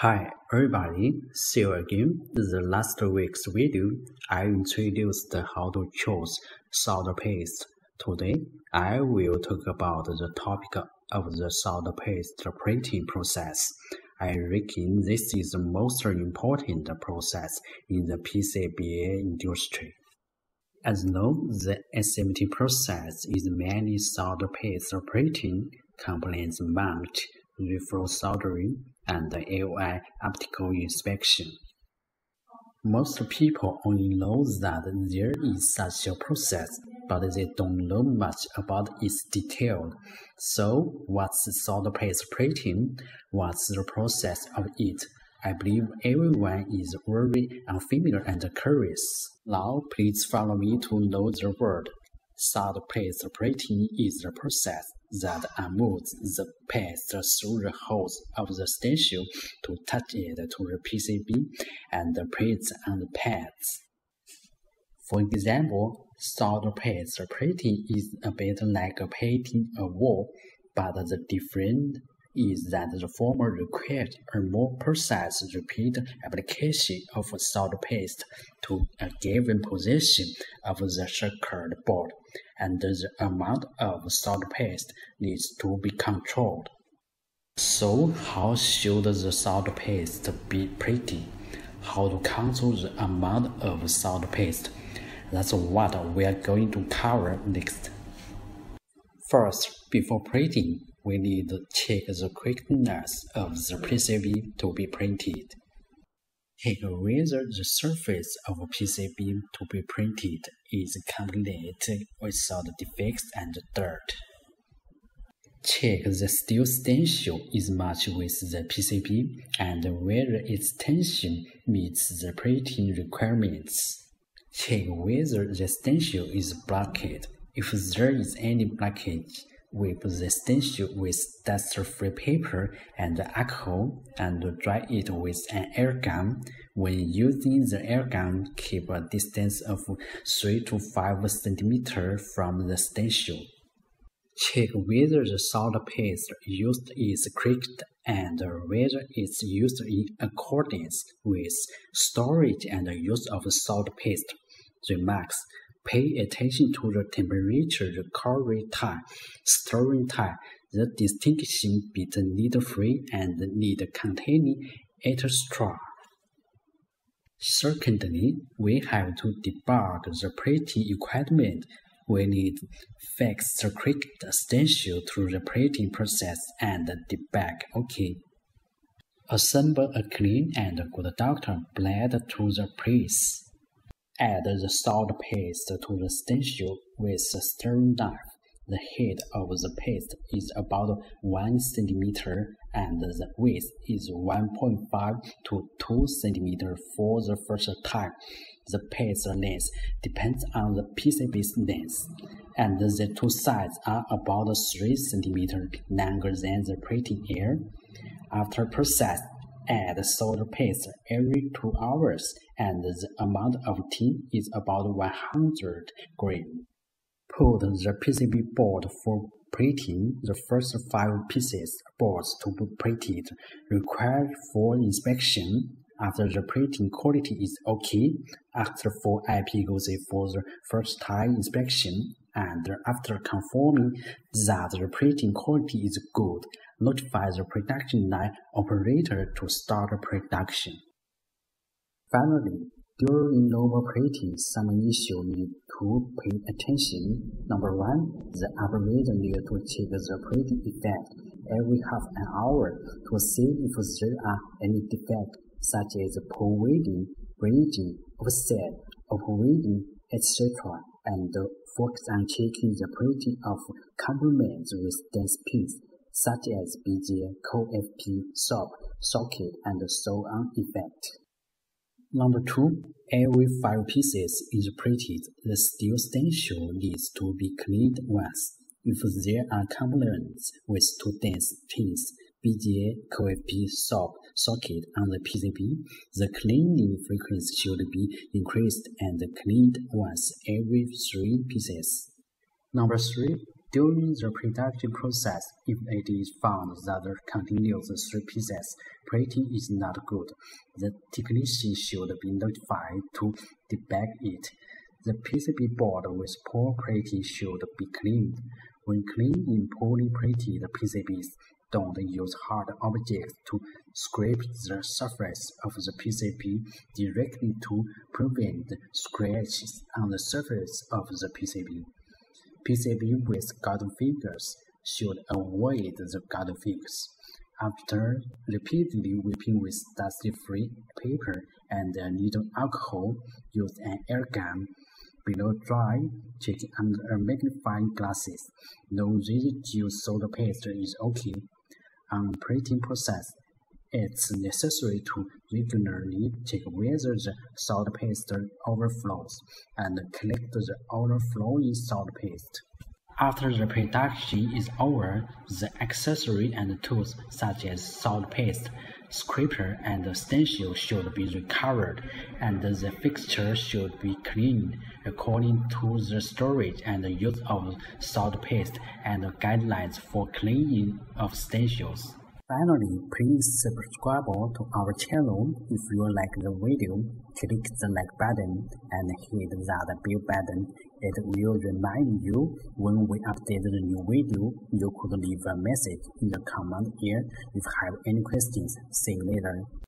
Hi everybody, see you again. In the last week's video, I introduced how to choose solder paste. Today, I will talk about the topic of the solder paste printing process. I reckon this is the most important process in the PCBA industry. As know, the SMT process is mainly solder paste printing, components mount, reflow soldering, and the AOI optical inspection. Most people only know that there is such a process, but they don't know much about its detail. So, what's solder paste plating? What's the process of it? I believe everyone is very unfamiliar and curious. Now, please follow me to know the word. Solder paste plating is the process that moves the paste through the holes of the stencil to touch it to the PCB and the plates the pads. For example, solder paste plating is a bit like painting a wall, but the difference is that the former requires a more precise repeat application of solder paste to a given position of the circuit board, and the amount of solder paste needs to be controlled. So, how should the solder paste be printed? How to control the amount of solder paste? That's what we are going to cover next. First, before printing, we need to check the quickness of the PCB to be printed. Check whether the surface of a PCB to be printed is complete without defects and dirt. Check the steel stencil is matched with the PCB and whether its tension meets the printing requirements. Check whether the stencil is blocked. If there is any blockage, Whip the stencil with dust-free paper and alcohol and dry it with an air gun. When using the air gun, keep a distance of 3 to 5 cm from the stencil. Check whether the solder paste used is correct and whether it's used in accordance with storage and use of solder paste. Remarks Pay attention to the temperature recovery time, storing time, the distinction between lead-free and lead-containing extra. Secondly, we have to debug the printing equipment. We need fix the correct stencil through the printing process and debug OK. Assemble a clean and good doctor blade to the press. Add the solder paste to the stencil with a stirring knife. The head of the paste is about 1 cm and the width is 1.5 to 2 cm for the first time. The paste length depends on the PCB's length, and the two sides are about 3 cm longer than the printing air. After process, add solder paste every 2 hours and the amount of tin is about 100 gram. Put the PCB board for printing the first 5 pieces boards to be printed required for inspection. After the printing quality is okay, ask for IPQC for the first time inspection and after confirming that the printing quality is good, notify the production line operator to start production. Finally, during normal printing, some issues need to pay attention. Number one, the operator needs to check the printing effect every half an hour to see if there are any defects such as pull welding, bridging, offset, overwelding, etc. and focus on checking the printing of components with dense pins such as BGA, COFP, SOP, socket, and so on effect. Number two, every five pieces is printed, the steel stencil needs to be cleaned once. If there are components with two dense pins, BGA, COFP, SOP, socket on the PCB, the cleaning frequency should be increased and cleaned once every three pieces. Number three, During the production process, if it is found that the continuous three pieces printing is not good, the technician should be notified to debug it. The PCB board with poor printing should be cleaned. When cleaning poorly printed PCBs, don't use hard objects to scrape the surface of the PCB directly to prevent scratches on the surface of the PCB. PCB with golden fingers should avoid the golden fingers. After repeatedly wiping with dust-free paper and a little alcohol, use an air gun. Below dry, check under a magnifying glasses. No residue solder paste is okay. On printing process, it's necessary to regularly check whether the solder paste overflows and collect the overflowing solder paste. After the production is over, the accessory and tools such as solder paste, scraper, and stencil should be recovered, and the fixture should be cleaned according to the storage and use of solder paste and guidelines for cleaning of stencils. Finally, please subscribe to our channel if you like the video. Click the like button and hit that bell button. It will remind you when we update the new video. You could leave a message in the comment here if you have any questions. See you later.